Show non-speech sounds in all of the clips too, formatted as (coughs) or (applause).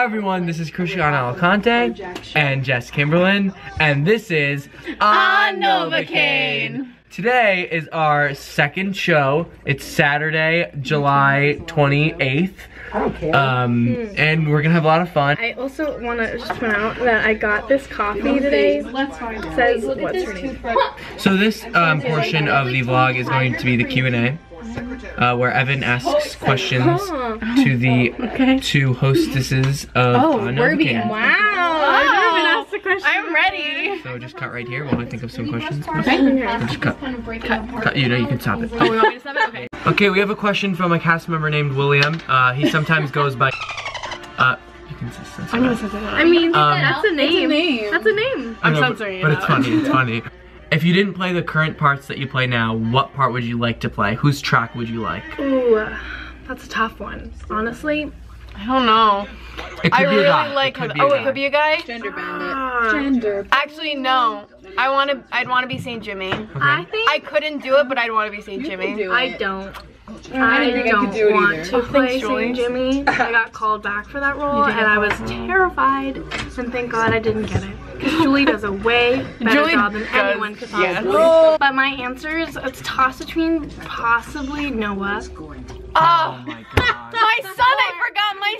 Hi everyone, this is Cristiano Alcante and Jess Kimberlin, and this is On Novocaine. Today is our second show. It's Saturday, July 28th. I don't care. Um, and we're gonna have a lot of fun. I also want to just point out that I got this coffee today. It says, what's her name? So this um, portion of the vlog is going to be the Q&A, uh, where Evan asks questions Oh, to the two hostesses of oh On we're being, wow. I've never been asked a question. I'm ready. So just cut right here while I think of some questions. Okay. Just cut. cut. You know, you can stop it. Oh, we want me to stop it? Okay. Okay, we have a question from a cast member named William. Uh, he sometimes goes by. Uh, you can censor that. I mean, Um, that's a name. name. That's a name. I I'm know, but- censoring it But it's funny. It's funny. If you didn't play the current parts that you play now, what part would you like to play? Whose track would you like? Ooh, that's a tough one. Honestly. I don't know. It could I be really a guy. like. It could be oh, a it guy. could be a guy. Gender bandit. Ah, Gender. Actually, no. I want to. I'd want to be Saint Jimmy. I think I couldn't do it, but I'd want to be Saint Jimmy. Do I don't. I I didn't don't do want to Oh, play thanks, Saint Jimmy. (laughs) I got called back for that role, and I was terrified. And thank God I didn't get it. Because Julie does a way (laughs) better Julie job than does, anyone could yes. possibly. Oh. But my answers, it's tossed between possibly Noah. Oh Oh, (laughs) my god. my son! I forgot my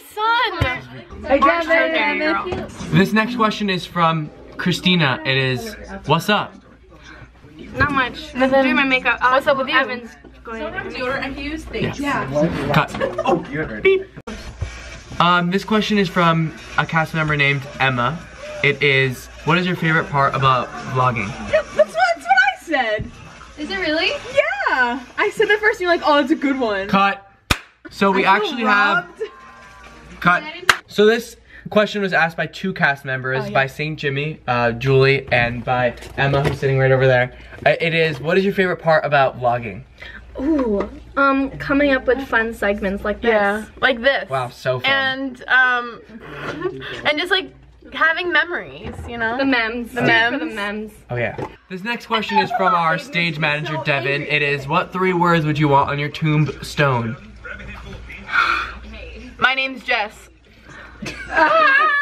son. March Turner, girl. this next question is from Christina. It is, what's up? Not much. I'm doing my makeup. Uh, What's up with you? Evan's going. Cut. Oh, you have Beep. Um, this question is from a cast member named Emma. It is, what is your favorite part about vlogging? That's what, that's what I said. Is it really? Yeah. I said that first and you're like, oh, it's a good one. Cut. So we actually have cut. So this question was asked by two cast members, by Saint Jimmy, uh, Julie, and by Emma, who's sitting right over there. Uh, It is, what is your favorite part about vlogging? Ooh, um, coming up with fun segments like this. Yeah, like this. Wow, so fun. And um, and just like having memories, you know. The memes. The memes. For the memes. Oh yeah. This next question is from our stage manager, Devin. It is, what three words would you want on your tombstone? My name's Jess. (laughs)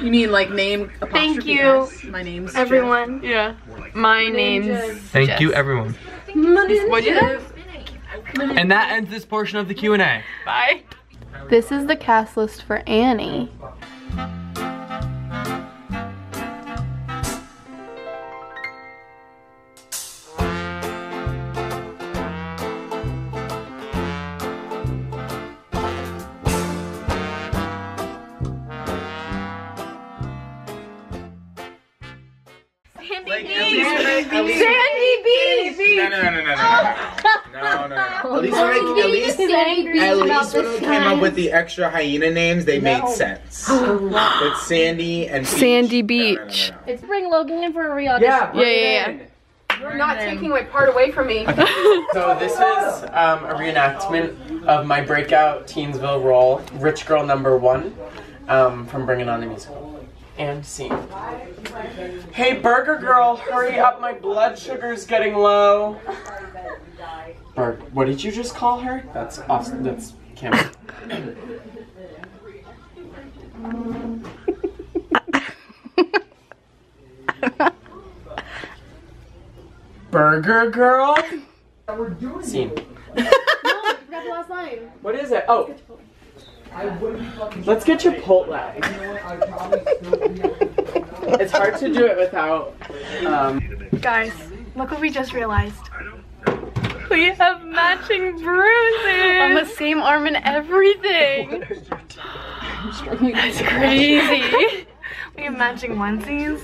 You mean like name Thank you, S? My name's everyone. Yeah. My name's. Thank Jess. you, everyone. What'd you? And that ends this portion of the Q&A. Bye. This is the cast list for Annie. Sandy Beach! No, no, no, no, no, no. No, no, no. At least when I, at least, at least when we came up with the extra hyena names, they made sense. With Sandy and Beach. Sandy No, no, no, Beach. no, no. It's bring Logan in for a re Yeah, Yeah, yeah, You're not taking my part away from me. So this is um, a reenactment of my breakout Teensville role, Rich Girl Number One, um, from Bring It On the Musical. And scene. Hey, Burger Girl, hurry up! My blood sugar's getting low. Burg, what did you just call her? That's awesome. That's Cameron. (coughs) Burger Girl. Scene. (laughs) What is it? Oh. Let's get Chipotle. it's hard to do it without. Um, Guys, look what we just realized. We have matching bruises On the same arm and everything. (laughs) That's crazy. We have matching onesies,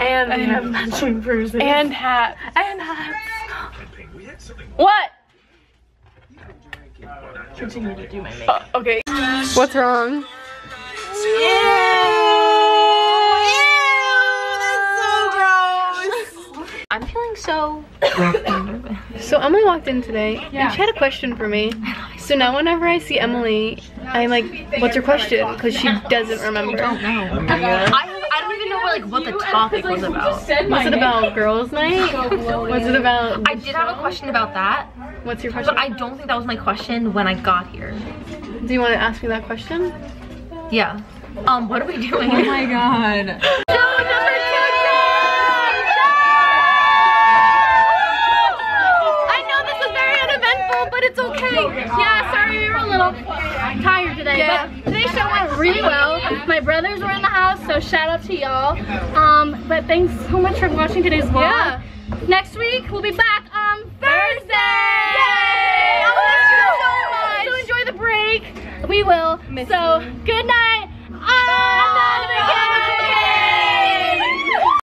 and we have matching bruises. and hat. and hats. What? Continue to do my makeup. Uh, okay. What's wrong? I'm feeling so. So Emily walked in today and she had a question for me. So now whenever I see Emily, I'm like, what's your question? Because she doesn't remember. I, I don't even know what, like what the topic was about. Was it about girls' (laughs) night? Was it about? I did have a question about that, What's your question? But I don't think that was my question when I got here. Do you want to ask me that question? Yeah. Um, what are we doing? Oh my god. (laughs) Show number two, I know this was very uneventful, but it's okay. Yeah, sorry we were a little tired today, Yeah. but today's show went really well. My brothers were in the house, so shout out to y'all. Um, but thanks so much for watching today's vlog. Yeah. Next week we'll be back on Thursday. Yay! I'll miss you so much. So enjoy the break. We will. Miss so you. good night.